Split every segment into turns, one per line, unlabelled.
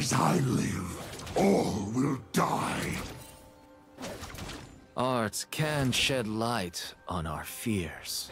As I live, all will die.
Art can shed light on our fears.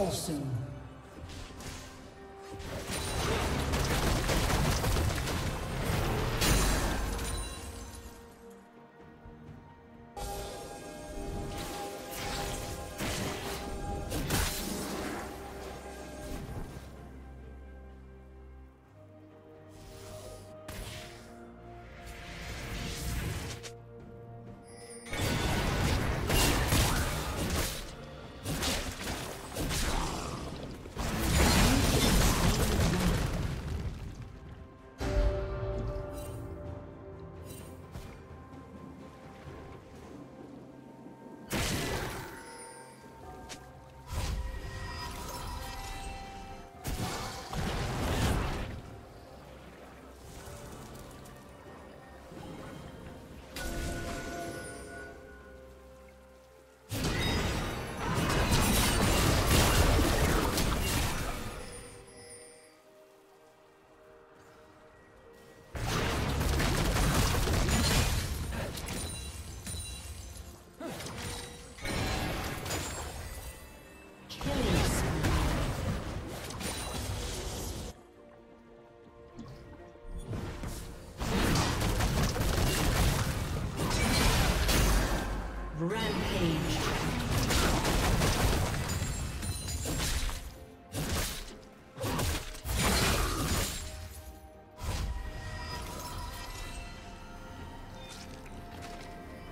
Will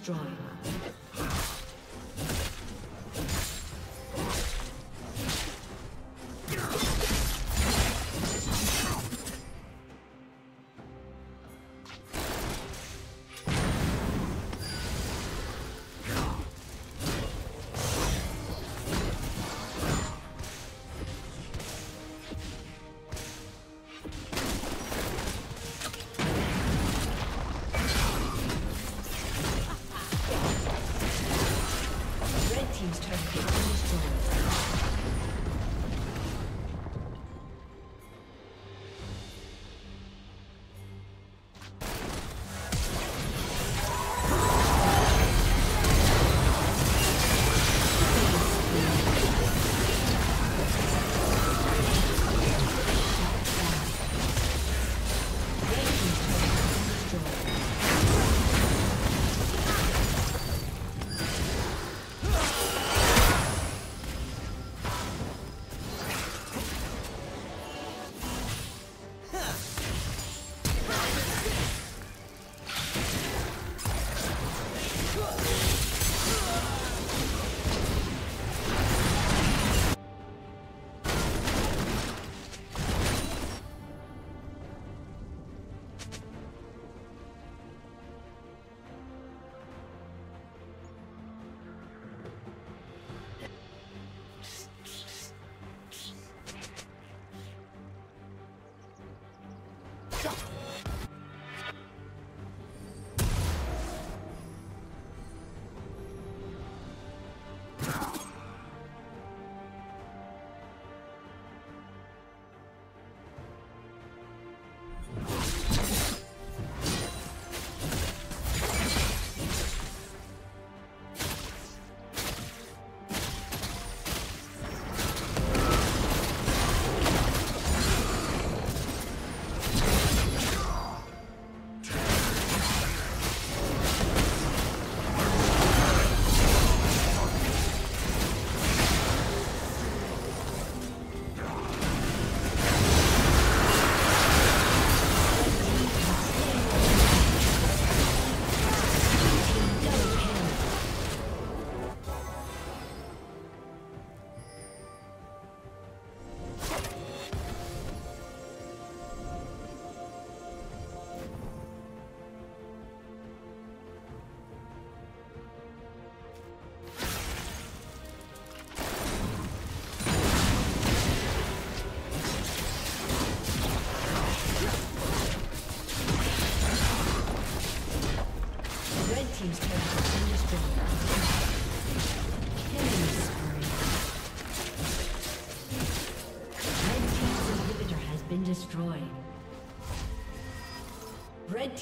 Destroyed.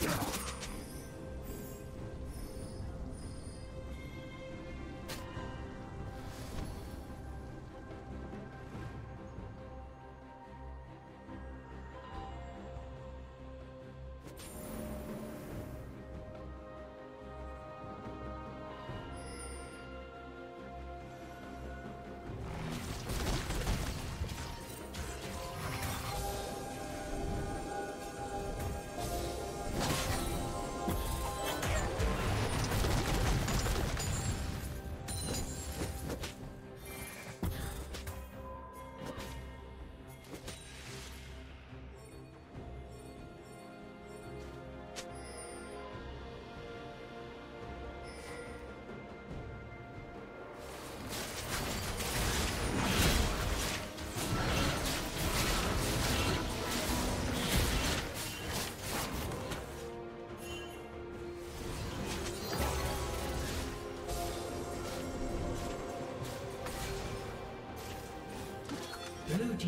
Blue